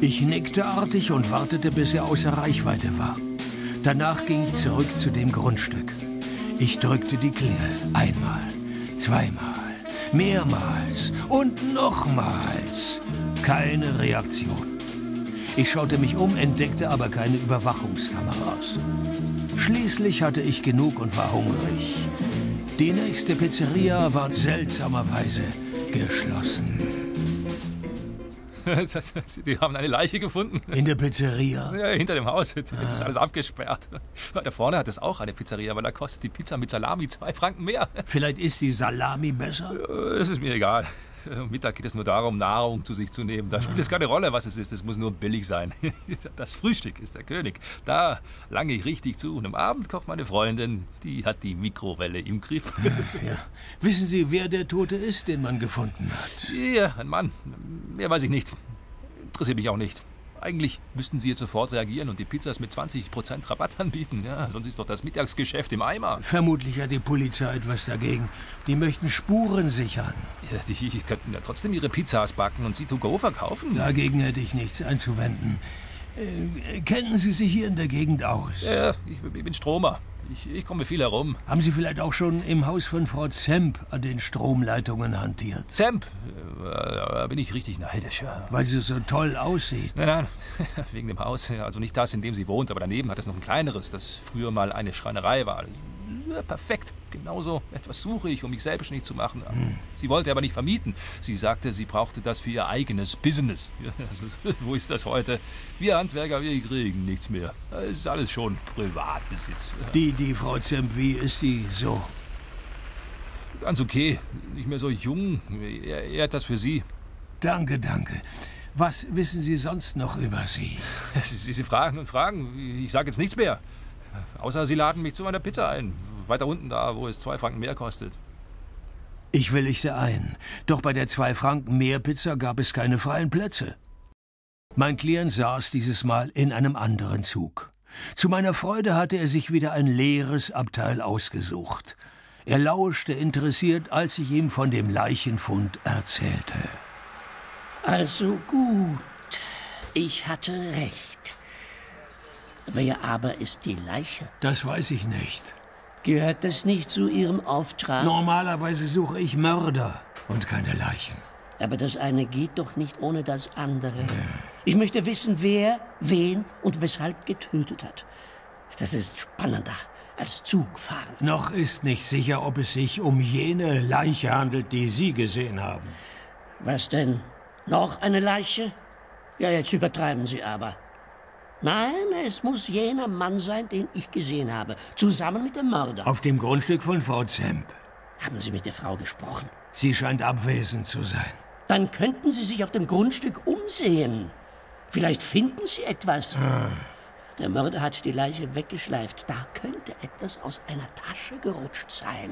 Ich nickte artig und wartete, bis er außer Reichweite war. Danach ging ich zurück zu dem Grundstück. Ich drückte die Klingel einmal, zweimal, mehrmals und nochmals. Keine Reaktion. Ich schaute mich um, entdeckte aber keine Überwachungskameras. Schließlich hatte ich genug und war hungrig. Die nächste Pizzeria war seltsamerweise geschlossen. Die haben eine Leiche gefunden. In der Pizzeria? Ja, hinter dem Haus. Jetzt ah. ist alles abgesperrt. Da vorne hat es auch eine Pizzeria, aber da kostet die Pizza mit Salami zwei Franken mehr. Vielleicht ist die Salami besser? Es ist mir egal. Mittag geht es nur darum, Nahrung zu sich zu nehmen. Da spielt es keine Rolle, was es ist. Es muss nur billig sein. Das Frühstück ist der König. Da lange ich richtig zu. Und am Abend kocht meine Freundin, die hat die Mikrowelle im Griff. Ja. Wissen Sie, wer der Tote ist, den man gefunden hat? Ja, ein Mann. Mehr weiß ich nicht. Interessiert mich auch nicht. Eigentlich müssten Sie jetzt sofort reagieren und die Pizzas mit 20% Rabatt anbieten. Ja, sonst ist doch das Mittagsgeschäft im Eimer. Vermutlich hat die Polizei etwas dagegen. Die möchten Spuren sichern. Ja, die, die könnten ja trotzdem ihre Pizzas backen und sie to go verkaufen. Dagegen hätte ich nichts einzuwenden. Äh, kennen Sie sich hier in der Gegend aus? Ja, ich, ich bin Stromer. Ich, ich, komme viel herum. Haben Sie vielleicht auch schon im Haus von Frau Zemp an den Stromleitungen hantiert? Zemp? Da bin ich richtig neidisch. Ja. Weil sie so toll aussieht. Nein, nein, wegen dem Haus. Also nicht das, in dem sie wohnt, aber daneben hat es noch ein kleineres, das früher mal eine Schreinerei war. Perfekt. Genauso etwas suche ich, um mich selbstständig zu machen. Hm. Sie wollte aber nicht vermieten. Sie sagte, sie brauchte das für ihr eigenes Business. Ja, ist, wo ist das heute? Wir Handwerker, wir kriegen nichts mehr. Das ist alles schon Privatbesitz. Die, die Frau Zemp, wie ist die so? Ganz okay. Nicht mehr so jung. Er, er hat das für Sie. Danke, danke. Was wissen Sie sonst noch über Sie? Sie, Sie fragen und fragen. Ich sage jetzt nichts mehr. Außer Sie laden mich zu meiner Pizza ein. Weiter unten da, wo es zwei Franken mehr kostet. Ich willigte ein. Doch bei der zwei Franken mehr Pizza gab es keine freien Plätze. Mein Klient saß dieses Mal in einem anderen Zug. Zu meiner Freude hatte er sich wieder ein leeres Abteil ausgesucht. Er lauschte interessiert, als ich ihm von dem Leichenfund erzählte. Also gut, ich hatte recht. Wer aber ist die Leiche? Das weiß ich nicht. Gehört das nicht zu Ihrem Auftrag? Normalerweise suche ich Mörder und keine Leichen. Aber das eine geht doch nicht ohne das andere. Ich möchte wissen, wer, wen und weshalb getötet hat. Das ist spannender als Zugfahren. Noch ist nicht sicher, ob es sich um jene Leiche handelt, die Sie gesehen haben. Was denn? Noch eine Leiche? Ja, jetzt übertreiben Sie aber. Nein, es muss jener Mann sein, den ich gesehen habe, zusammen mit dem Mörder. Auf dem Grundstück von Frau Zemp. Haben Sie mit der Frau gesprochen? Sie scheint abwesend zu sein. Dann könnten Sie sich auf dem Grundstück umsehen. Vielleicht finden Sie etwas. Ah. Der Mörder hat die Leiche weggeschleift. Da könnte etwas aus einer Tasche gerutscht sein.